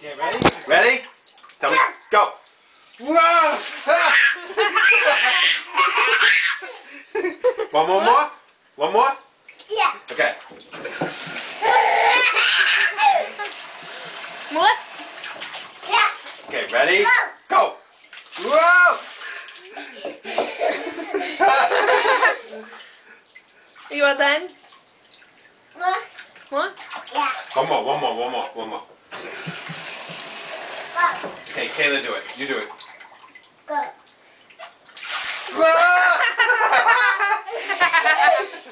Okay, ready? Ready? Tell me. Go. Whoa! one more, more. One more. Yeah. Okay. What? Yeah. Okay. Ready? Go. Go. Whoa! You are done? What? What? Yeah. One more. One more. One more. One more. Go. Okay, Kayla, do it. You do it. Go. Whoa!